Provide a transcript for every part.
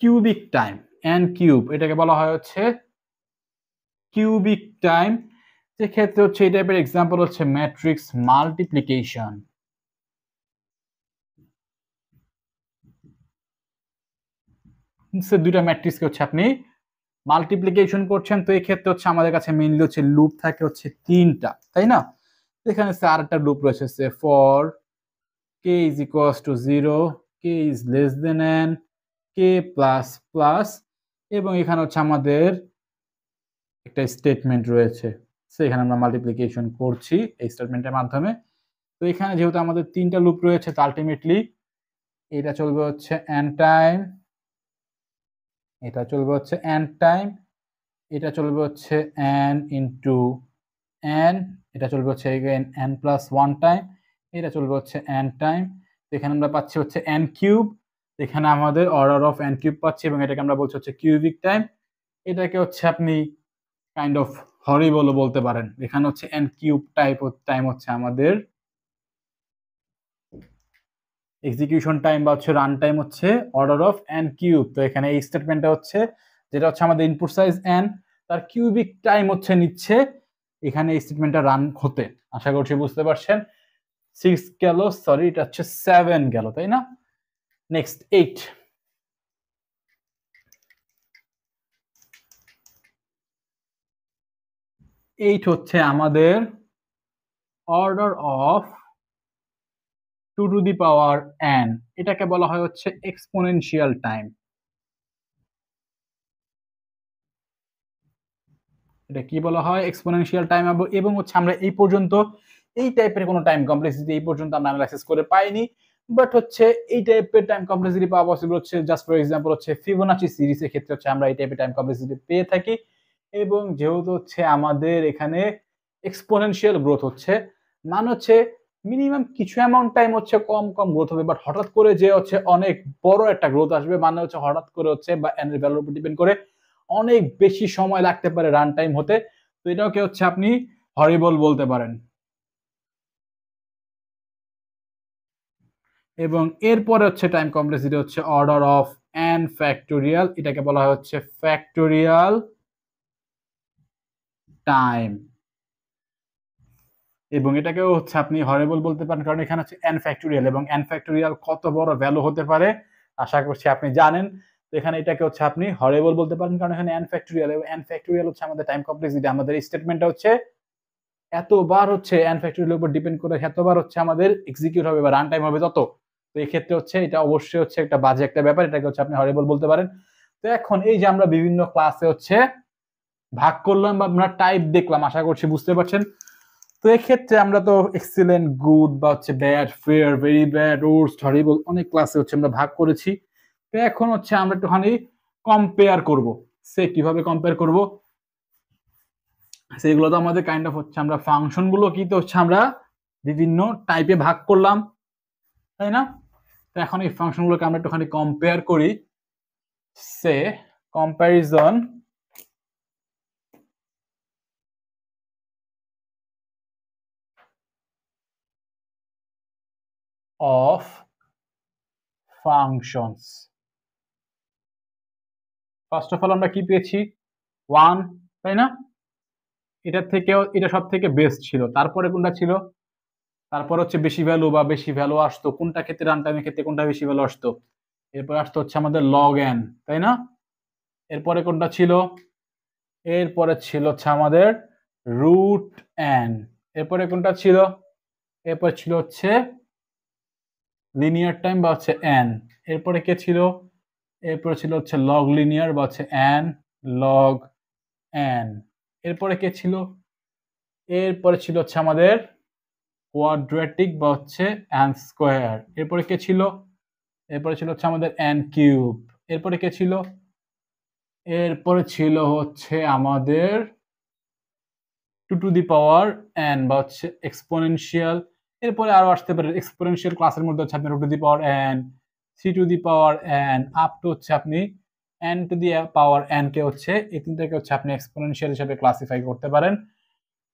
Cubic time N cube এটাকে বলা হয় হচ্ছে কিউবিক টাইম যে ক্ষেত্রে হচ্ছে এই টাইপের এক্সাম্পল হচ্ছে ম্যাট্রিক্স মাল্টিপ্লিকেশন দুইটা ম্যাট্রিক্সকে হচ্ছে আপনি মাল্টিপ্লিকেশন করছেন, তো এই ক্ষেত্রে হচ্ছে আমাদের কাছে মেইনলি হচ্ছে লুপ থাকে হচ্ছে তিনটা, তাই না? এখানে আর একটা লুপ রয়েছে for k is equals to zero k is less than n k plus plus এবং এখানে হচ্ছে আমাদের একটা স্টেটমেন্ট রয়েছে। সো এখানে আমরা মাল্টিপ্লিকেশন করছি এই স্টেটমেন্টের মাধ্যমে। তো, এখানে যেহেতু আমাদের তিনটা লুপ রয়েছে, তো আলটিমেটলি এটা চলবে হচ্ছে এন টাইম এটা চলবে হচ্ছে এন টাইম এটা চলবে হচ্ছে এন ইন্টু এন এটা চলবে হচ্ছে এন প্লাস ওয়ান টাইম এটা চলবে হচ্ছে এন টাইম এখানে আমরা পাচ্ছি হচ্ছে এন কিউব এখানে আমাদের অর্ডার অফ এন কিউব পাচ্ছি এবং এটাকে আমরা বলছি হচ্ছে কিউবিক টাইম এটাকে হচ্ছে আপনি কাইন্ড অফ হরি হরিবলও বলতে পারেন। এখানে হচ্ছে এন কিউব টাইপ টাইম হচ্ছে আমাদের। এক্সিকিউশন টাইম বা হচ্ছে রান টাইম হচ্ছে অর্ডার অফ এন কিউব তো এখানে এই স্টেটমেন্টটা হচ্ছে, যেটা হচ্ছে আমাদের ইনপুট সাইজ এন তার কিউবিক টাইম হচ্ছে নিচ্ছে এখানে এই স্টেটমেন্টটা রান হতে। আশা করছি বুঝতে পারছেন। সিক্স গেল সরি এটা হচ্ছে সেভেন গেল, তাই না? নেক্সট এইট এইট হচ্ছে আমাদের order of two to the power n এটাকে বলা হয় হচ্ছে এক্সপোনেনশিয়াল টাইম এটা কি বলা হয়? এক্সপোনেনশিয়াল টাইম এবং হচ্ছে আমরা এই পর্যন্ত এই টাইপের কোনো টাইম কমপ্লেক্সিটি এই পর্যন্ত আমরা অ্যানালাইসিস করে পাইনি। বাট হচ্ছে এই টাইপের টাইম কমপ্লেক্সিটি পাওয়া পসিবল হচ্ছে জাস্ট ফর এক্সাম্পল হচ্ছে ফিবোনাচি সিরিজের ক্ষেত্রে হচ্ছে আমরা এই টাইপের টাইম কমপ্লেক্সিটি পেয়ে থাকি। এবং যেহেতু হচ্ছে আমাদের এখানে এক্সপোনেনশিয়াল গ্রোথ হচ্ছে মানে হচ্ছে মিনিমাম কিছু অ্যামাউন্ট টাইম হচ্ছে কম কম গ্রোথ হবে। বাট হঠাৎ করে যে হচ্ছে অনেক বড় একটা গ্রোথ আসবে মানে হচ্ছে হঠাৎ করে হচ্ছে বা এনের ভ্যালুর উপর ডিপেন্ড করে অনেক বেশি সময় লাগতে পারে রান টাইম হতে। তো এটাকে হচ্ছে আপনি হরিবল বলতে পারেন। এবং এরপরে হচ্ছে টাইম কমপ্লেক্সিটি হচ্ছে অর্ডার অফ এন ফ্যাক্টোরিয়াল এটাকে বলা হয় হচ্ছে ফ্যাক্টোরিয়াল টাইম এবং এটাকেও হচ্ছে আপনি হরেবল বলতে পারেন, কারণ এখানে হচ্ছে এন ফ্যাক্টোরিয়াল এবং এন ফ্যাক্টোরিয়াল কত বড় ভ্যালু হতে পারে, আশা করছি আপনি জানেন। তো এখানে এটাকে হচ্ছে আপনি হরেবল বলতে পারেন, কারণ এখানে এন ফ্যাক্টোরিয়াল এবং এন ফ্যাক্টোরিয়াল হচ্ছে আমাদের টাইম কমপ্লেক্সিটি আমাদের স্টেটমেন্টটা হচ্ছে এতবার হচ্ছে এন ফ্যাক্টোরিয়াল উপর ডিপেন্ড করে, এতবার হচ্ছে আমাদের এক্সিকিউট হবে বা রান টাইম হবে তত। তো এই ক্ষেত্রে হচ্ছে এটা অবশ্যই হচ্ছে একটা বাজে একটা ব্যাপার, এটাকে হচ্ছে আপনি হরেবল বলতে পারেন। তো এখন এই যে আমরা বিভিন্ন ক্লাসে হচ্ছে ভাগ করলাম বা আমরা টাইপ দেখলাম, আশা করছি বুঝতে পারছেন। তো এক্ষেত্রে আমরা তো এক্সিলেন্ট গুড বা হচ্ছে bad fair very bad worse horrible অনেক ক্লাসে হচ্ছে আমরা ভাগ করেছি। তো এখন হচ্ছে আমরা একটুখানি কম্পেয়ার করব। সে কীভাবে কম্পেয়ার করব? সেগুলো তো আমাদের কাইন্ড অফ হচ্ছে আমরা ফাংশনগুলো কি তো হচ্ছে আমরা বিভিন্ন টাইপে ভাগ করলাম। তাই না? তো এখন এই ফাংশনগুলোকে আমরা একটুখানি কম্পেয়ার করি। Say comparison of functions first of all আমরা কি পেয়েছি? ওয়ান তাই না? এটার থেকেও, এটা সব থেকে বেস্ট ছিল। তারপরে কোনটা ছিল? তারপর হচ্ছে বেশি ভ্যালু বা বেশি ভ্যালু আসতো, কোনটা ক্ষেত্রে রান টাইমের ক্ষেত্রে কোনটা বেশি ভ্যালু আসতো? এরপর আসতো হচ্ছে আমাদের লগ এন তাই না? এরপরে কোনটা ছিল? এরপরে ছিল হচ্ছে আমাদের রুট এন এরপরে কোনটা ছিল? এরপর ছিল হচ্ছে লিনিয়ার টাইম বা হচ্ছে এন এরপরে কে ছিল? এরপরে ছিল হচ্ছে লগ লিনিয়ার বা হচ্ছে এন লগ এন এরপরে কে ছিল? এরপরে ছিল হচ্ছে আমাদের কোয়াড্রেটিক বা হচ্ছে এন স্কোয়ার এরপরে কে ছিল? এরপরে ছিল হচ্ছে আমাদের এন কিউব এরপরে কে ছিল? এরপরে ছিল হচ্ছে আমাদের two to the power n বা হচ্ছে এক্সপোনেনশিয়াল এরপরে আরও আসতে পারে এক্সপোনেনশিয়াল ক্লাসের মধ্যে হচ্ছে আপনি two the power n c to the power n up to হচ্ছে আপনি এন টু দি পাওয়ার কে হচ্ছে এই তিনটাকে হচ্ছে আপনি এক্সপোনেনশিয়াল হিসেবে ক্লাসিফাই করতে পারেন।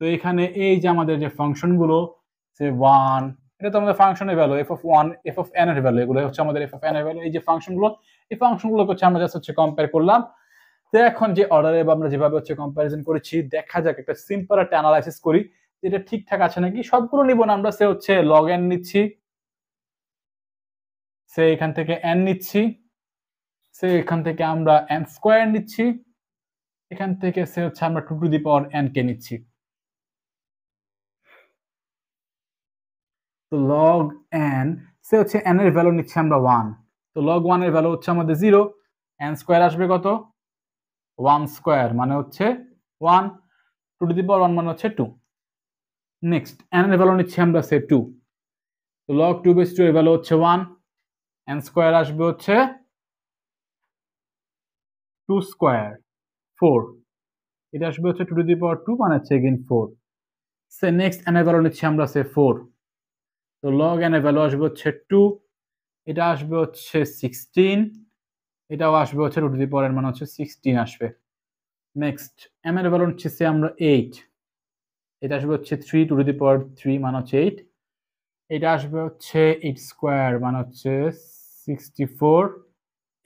তো এখানে এই যে আমাদের যে ফাংশনগুলো সে ওয়ান এটা তো আমাদের ফাংশনের value f of one f of n এর ভ্যালু এগুলো হচ্ছে আমাদের এফ অফ এন এর ভ্যালু এই যে ফাংশনগুলো এই ফাংশনগুলো হচ্ছে আমরা জাস্ট হচ্ছে কম্পেয়ার করলাম। তো এখন যে অর্ডারে বা আমরা যেভাবে হচ্ছে কম্পারিজন করেছি, দেখা যাক একটা সিম্পল একটা অ্যানালাইসিস করি এটা ঠিকঠাক আছে নাকি, সবগুলো নিব না, আমরা সে হচ্ছে লগ এন নিচ্ছি, সে এখান থেকে এন নিচ্ছি, সে এখান থেকে আমরা এন স্কোয়ার নিচ্ছি, এখান থেকে সে হচ্ছে আমরা two to the power n কে নিচ্ছি। তো লগ এন সে হচ্ছে এন এর ভ্যালু নিচ্ছি আমরা ওয়ান তো লগ ওয়ানের ভ্যালু হচ্ছে আমাদের জিরো এন স্কোয়ার আসবে কত? ওয়ান স্কোয়ার মানে হচ্ছে one two to the power one মানে হচ্ছে টু নেক্সট এন এর ভ্যালু নিচ্ছি আমরা সে টু তো লগ টু বেস টু এর ভ্যালু হচ্ছে ওয়ান এন স্কোয়ার আসবে হচ্ছে টু স্কোয়ার ফোর এটা আসবে হচ্ছে two to the power two মানে হচ্ছে again four say next n এর ভ্যালু নিচ্ছি আমরা সে ফোর তো লগ এন ভ্যালু আসবে হচ্ছে টু এটা আসবে হচ্ছে সিক্সটিন এটাও আসবে হচ্ছে টু টু দি পাওয়ার মানে হচ্ছে সিক্সটিন আসবে। নেক্সট এম এর ভ্যালু হচ্ছে সে আমরা এইট এটা আসবে হচ্ছে three two to the power three মানে হচ্ছে এইট এটা আসবে হচ্ছে এইট স্কোয়ার মানে হচ্ছে সিক্সটি ফোর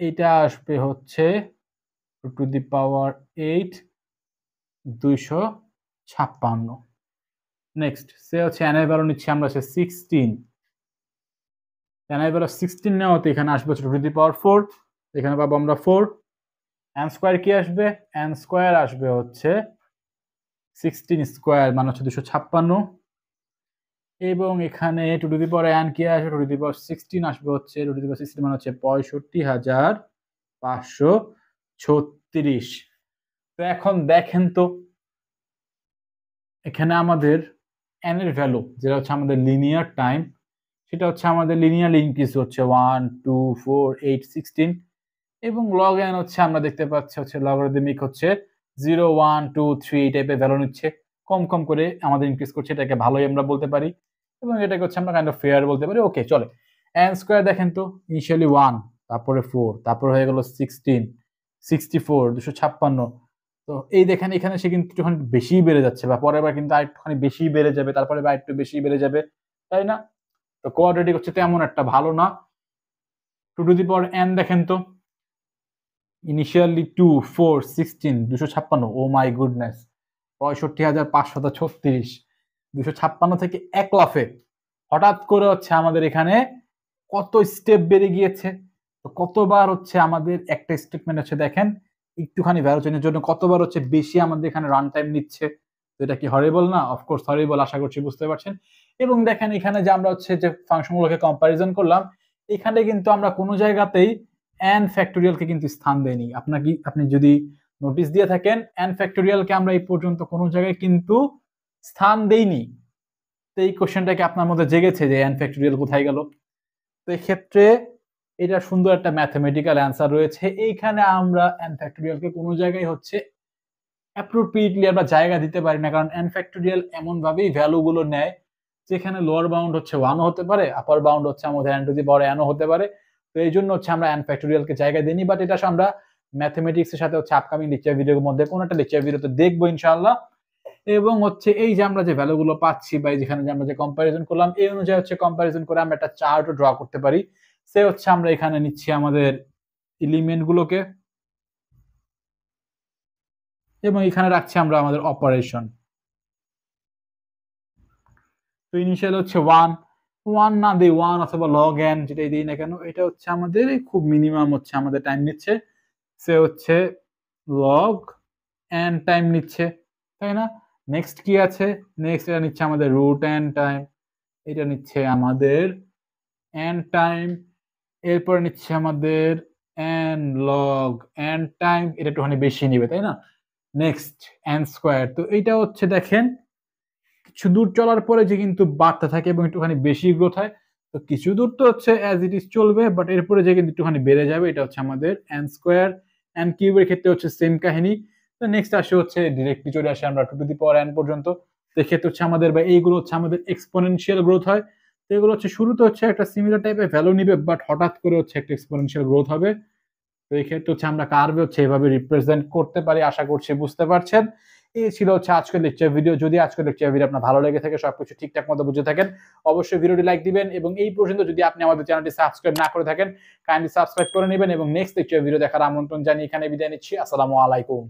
এটা আসবে হচ্ছে টু দি পাওয়ার এইট দুইশো ছাপ্পান্ন। নেক্সট সে হচ্ছে এনের ভ্যালু নিচ্ছি আমরা হচ্ছে সিক্সটিন এনের ভ্যালু সিক্সটিন নেওয়াতে এখানে আসবে হচ্ছে টু দি পাওয়ার ফোর এখানে পাবো আমরা ফোর এন স্কোয়ার কি আসবে? এন স্কোয়ার আসবে হচ্ছে সিক্সটিন স্কোয়ার মানে হচ্ছে দুশো ছাপ্পান্ন। এবং এখানে two to the power n কি আসবে? Two to the power sixteen আসবে হচ্ছে two to the power sixteen মানে হচ্ছে পঁয়ষট্টি হাজার পাঁচশো ছত্রিশ। তো এখন দেখেন তো, এখানে আমাদের এন এর ভ্যালু যেটা হচ্ছে আমাদের লিনিয়ার টাইম সেটা হচ্ছে আমাদের লিনিয়ার ইনক্রিজ হচ্ছে one two four eight sixteen এবং লগ এন হচ্ছে আমরা দেখতে পাচ্ছি হচ্ছে লগারিদমিক হচ্ছে জিরো ওয়ান টু থ্রি এই টাইপের ভ্যালু নিচ্ছে। কম কম করে আমাদের ইনক্রিজ করছে, এটাকে ভালোই আমরা বলতে পারি। এবং এটাকে হচ্ছে আমরা কাইন্ড অফ ফেয়ার বলতে পারি। ওকে চলে। এন স্কোয়ার দেখেন তো ইনিশিয়ালি ওয়ান তারপরে ফোর তারপরে হয়ে গেল সিক্সটিন সিক্সটি ফোর দুশো ছাপ্পান্ন তো এই দেখেন, এখানে সে কিন্তু একটুখানি বেশি বেড়ে যাচ্ছে বা পরের বার কিন্তু আরেকটুখানি বেশি বেড়ে যাবে, তারপরে বা একটু বেশি বেড়ে যাবে, তাই না? তো কোয়াড্রেটিক হচ্ছে তেমন একটা ভালো না। Two to the power n দেখেন তো ইনিশিয়ালি টু ফোর সিক্সটিন দুশো ছাপ্পান্ন ও মাই গুডনেস পঁয়ষট্টি হাজার পাঁচশত ছত্রিশ, দুশো ছাপ্পান্ন থেকে এক লাফে, হঠাৎ করে হচ্ছে আমাদের এখানে কত স্টেপ বেড়ে গিয়েছে? তো কতবার হচ্ছে আমাদের একটা স্টেটমেন্ট হচ্ছে দেখেন একটুখানি ভ্যালু চেঞ্জের জন্য কতবার হচ্ছে বেশি আমাদের এখানে রান টাইম নিচ্ছে? তো এটা কি হরেবল না? অফকোর্স হরেবল আশা করছি বুঝতে পারছেন। এবং দেখেন এখানে যে আমরা হচ্ছে যে ফাংশনগুলোকে কম্পারিজন করলাম, এখানে কিন্তু আমরা কোনো জায়গাতেই অ্যান ফ্যাক্টোরিয়ালকে কিন্তু স্থান দেয়নি আপনার কি আপনি যদি নোটিশ দিয়ে থাকেন অ্যান ফ্যাক্টোরিয়ালকে আমরা এই পর্যন্ত কোনো জায়গায় কিন্তু স্থান দেইনি। তো এই কোশ্চেনটাকে আপনার মধ্যে জেগেছে যে অ্যান ফ্যাক্টোরিয়াল কোথায় গেল? তো এক্ষেত্রে এটা সুন্দর একটা ম্যাথমেটিক্যাল অ্যান্সার রয়েছে। এইখানে আমরা এন ফ্যাক্টোরিয়ালকে কোনো জায়গায় হচ্ছে অ্যাপ্রোপ্রিয়েটলি আমরা জায়গা দিতে পারি না, কারণ এন ফ্যাক্টোরিয়াল এমনভাবেই ভ্যালুগুলো নেয় যেখানে লোয়ার বাউন্ড হচ্ছে ওয়ানও হতে পারে আপার বাউন্ড হচ্ছে আমাদের দি পাওয়ার এনও হতে পারে। তো এই জন্য হচ্ছে আমরা এন ফ্যাক্টোরিয়ালকে জায়গা দিইনি বাট এটা আমরা ম্যাথমেটিক্স এর সাথে হচ্ছে আপকামিং লেকচার ভিডিওর মধ্যে, কোনো একটা লেকচার ভিডিওতে দেখব ইনশাআল্লাহ। এবং হচ্ছে এই যে আমরা যে ভ্যালুগুলো পাচ্ছি বা যেখানে যে আমরা যে কম্পারিজন করলাম, এই অনুযায়ী হচ্ছে কম্পারিজন করে আমরা একটা চার্টও ড্র করতে পারি। সে হচ্ছে আমরা এখানে নিচ্ছি আমাদের এলিমেন্ট গুলোকে। এবং এখানে রাখছি আমরা আমাদের অপারেশন তো ইনিশিয়াল হচ্ছে ওয়ান ওয়ান না দিই ওয়ান অথবা লগ এন যেটাই দিই না কেন, এটা হচ্ছে আমাদের খুব মিনিমাম হচ্ছে আমাদের টাইম নিচ্ছে। সে হচ্ছে লগ এন টাইম নিচ্ছে, তাই না? নেক্সট কি আছে? নেক্সট এটা নিচ্ছে আমাদের রুট এন টাইম এটা নিচ্ছে আমাদের এন টাইম এরপর নিচ্ছে আমাদের এন লগ এন টাইম এটা একটুখানি বেশি নিবে, তাই না? নেক্সট এন স্কোয়ার তো এইটা হচ্ছে দেখেন, কিছু দূর চলার পরে যে কিন্তু বাড়তে থাকে এবং একটুখানি বেশি গ্রোথ হয়, তো কিছু দূর তো হচ্ছে অ্যাজ ইট ইজ চলবে বাট এরপরে যে কিন্তু একটুখানি বেড়ে যাবে, এটা হচ্ছে আমাদের এন স্কোয়ার এন কিউবের ক্ষেত্রে হচ্ছে সেম কাহিনী। তো নেক্সট আসে হচ্ছে ডিরেক্টলি চলে আসে আমরা two to the power n পর্যন্ত। সেক্ষেত্রে হচ্ছে আমাদের বা এইগুলো হচ্ছে আমাদের এক্সপোনেনশিয়াল গ্রোথ হয়। তো এগুলো হচ্ছে শুরুতে হচ্ছে একটা সিমিলার টাইপের ভ্যালু নিবে বাট হঠাৎ করে হচ্ছে একটা এক্সপোনেনশিয়াল গ্রোথ হবে। তো এই ক্ষেত্রে হচ্ছে আমরা কার্ভে হচ্ছে এভাবে রিপ্রেজেন্ট করতে পারি, আশা করছি বুঝতে পারছেন। এই ছিল হচ্ছে আজকের লেকচার ভিডিও যদি আজকের লেকচার ভিডিও আপনার ভালো লেগে থাকে, সবকিছু ঠিকঠাক মতো বুঝে থাকেন, অবশ্যই ভিডিওটি লাইক দিবেন এবং এই পর্যন্ত যদি আপনি আমাদের চ্যানেলটি সাবস্ক্রাইব না করে থাকেন কাইন্ডলি সাবস্ক্রাইব করে নেবেন এবং নেক্সট লেকচার ভিডিও দেখার আমন্ত্রণ জানিয়ে এখানে বিদায় নিচ্ছি। আসসালামু আলাইকুম।